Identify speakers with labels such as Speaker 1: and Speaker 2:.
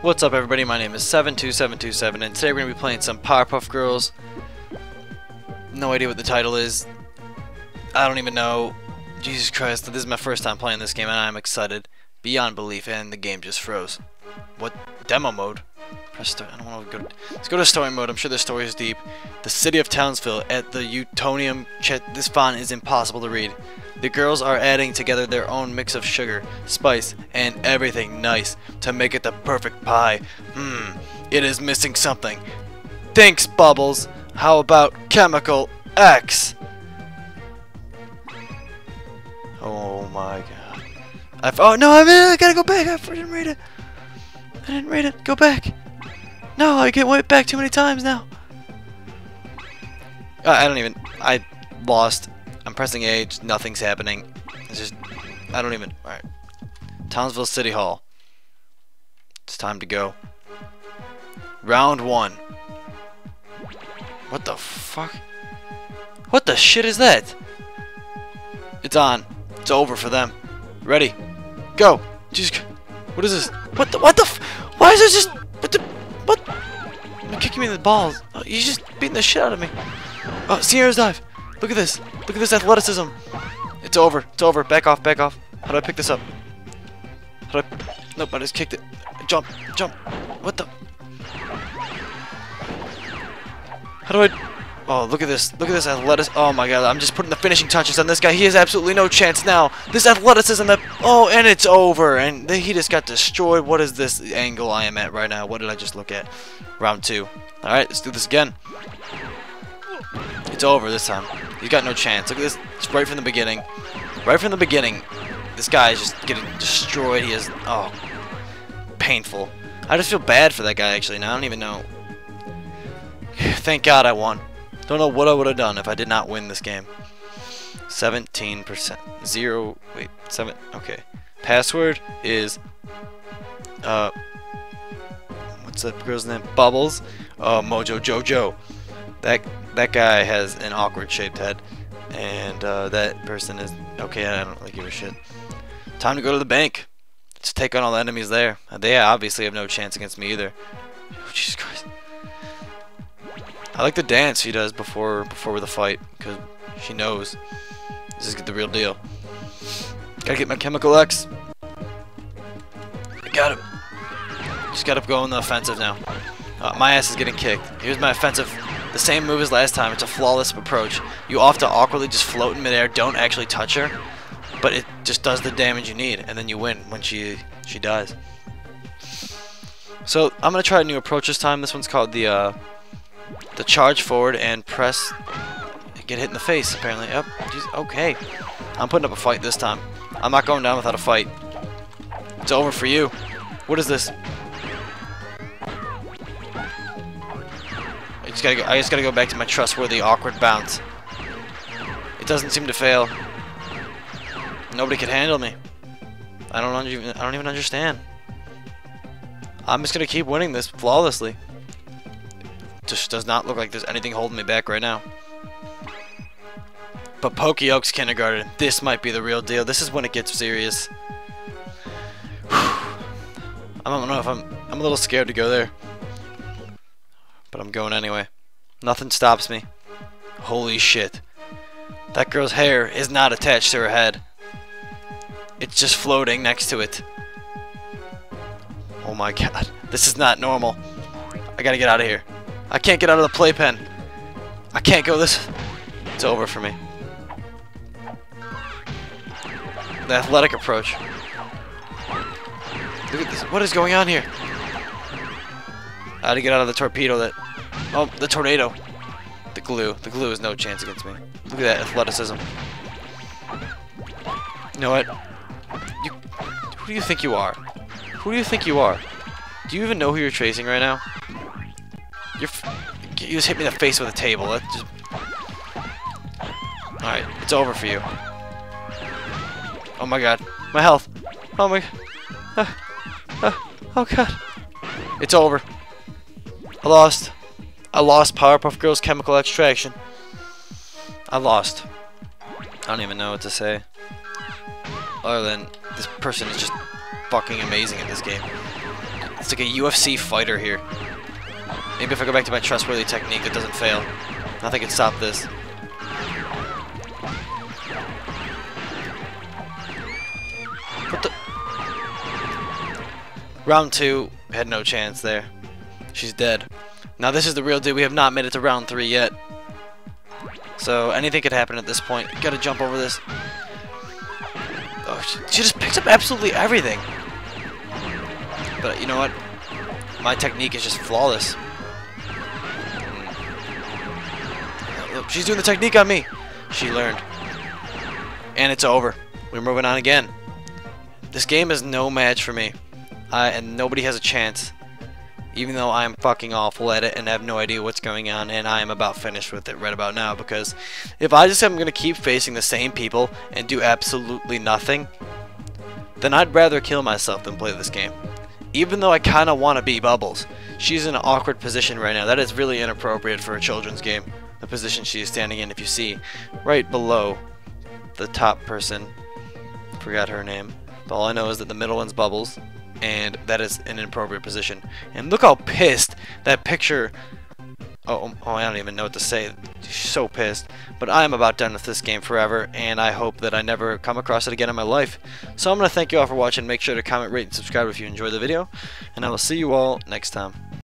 Speaker 1: What's up everybody, my name is Se7eN2727 and today we're going to be playing some Powerpuff Girls. No idea what the title is. I don't even know. Jesus Christ, this is my first time playing this game and I'm excited beyond belief and the game just froze. What? Demo mode? Press start. I don't want to go. Let's go to story mode. I'm sure the story is deep. The city of Townsville at the Utonium. This font is impossible to read. The girls are adding together their own mix of sugar, spice, and everything nice to make it the perfect pie. Hmm, it is missing something. Thanks, Bubbles. How about Chemical X? Oh my god. I've, oh no, I, I gotta go back. I didn't read it. I didn't read it. Go back. No, I get went back too many times now. I don't even. I lost. I'm pressing A, nothing's happening. It's just, I don't even, alright. Townsville City Hall. It's time to go. Round one. What the fuck? What the shit is that? It's on. It's over for them. Ready. Go. Jesus. What is this? What the, what the Why is this just, what the, what? You're kicking me in the balls. Oh, you're just beating the shit out of me. Oh, Sierra's dive. Look at this. Look at this athleticism. It's over. It's over. Back off. Back off. How do I pick this up? How do I... Nope, I just kicked it. Jump. Jump. What the... How do I... Oh, look at this. Look at this athleticism. Oh my god, I'm just putting the finishing touches on this guy. He has absolutely no chance now. This athleticism that... Oh, and it's over. And he just got destroyed. What is this angle I am at right now? What did I just look at? Round two. Alright, let's do this again. It's over this time. He's got no chance. Look at this. It's right from the beginning. Right from the beginning. This guy is just getting destroyed. He is... Oh. Painful. I just feel bad for that guy, actually. Now I don't even know. Thank God I won. Don't know what I would have done if I did not win this game. 17%. Zero... Wait. Seven... Okay. Password is... Uh... What's that girl's name? Bubbles. Uh, Mojo Jojo. That that guy has an awkward shaped head, and uh, that person is okay. I don't really give a shit. Time to go to the bank. to take on all the enemies there. They obviously have no chance against me either. Oh, Jesus Christ. I like the dance she does before before the fight because she knows this is the real deal. Gotta get my chemical X. I got him. Just gotta go on the offensive now. Uh, my ass is getting kicked. Here's my offensive the same move as last time. It's a flawless approach. You often awkwardly just float in midair, don't actually touch her, but it just does the damage you need, and then you win when she she dies. So I'm gonna try a new approach this time. This one's called the uh, the charge forward and press. Get hit in the face. Apparently. Yep. okay. I'm putting up a fight this time. I'm not going down without a fight. It's over for you. What is this? I just gotta go, I just gotta go back to my trustworthy awkward bounce. It doesn't seem to fail. Nobody can handle me. I don't even I don't even understand. I'm just gonna keep winning this flawlessly. Just does not look like there's anything holding me back right now. But Pokey Oaks Kindergarten, this might be the real deal. This is when it gets serious. I don't know if I'm I'm a little scared to go there. But I'm going anyway. Nothing stops me. Holy shit. That girl's hair is not attached to her head. It's just floating next to it. Oh my god. This is not normal. I gotta get out of here. I can't get out of the playpen. I can't go this... It's over for me. The athletic approach. Look at this. What is going on here? I had to get out of the torpedo that... Oh, the tornado. The glue. The glue is no chance against me. Look at that athleticism. You know what? You, who do you think you are? Who do you think you are? Do you even know who you're chasing right now? You're you just hit me in the face with a table. That just... Alright, it's over for you. Oh my god. My health. Oh my... Uh, uh, oh god. It's over. I lost. I lost Powerpuff Girls Chemical X-traction. I lost. I don't even know what to say. Other than this person is just fucking amazing at this game. It's like a UFC fighter here. Maybe if I go back to my trustworthy technique that doesn't fail. Nothing can stop this. What the? Round two, had no chance there. She's dead. Now this is the real deal. We have not made it to round three yet. So anything could happen at this point. Gotta jump over this. Oh, she, she just picks up absolutely everything. But you know what? My technique is just flawless. She's doing the technique on me. She learned. And it's over. We're moving on again. This game is no match for me. And nobody has a chance. Even though I'm fucking awful at it and have no idea what's going on and I am about finished with it right about now because if I just am going to keep facing the same people and do absolutely nothing, then I'd rather kill myself than play this game. Even though I kind of want to be Bubbles. She's in an awkward position right now. That is really inappropriate for a children's game. The position she is standing in if you see right below the top person. Forgot her name. But all I know is that the middle one's Bubbles and that is an inappropriate position. And look how pissed that picture. Oh, oh, oh I don't even know what to say. So pissed. But I am about done with this game forever, and I hope that I never come across it again in my life. So I'm going to thank you all for watching. Make sure to comment, rate, and subscribe if you enjoyed the video, and I will see you all next time.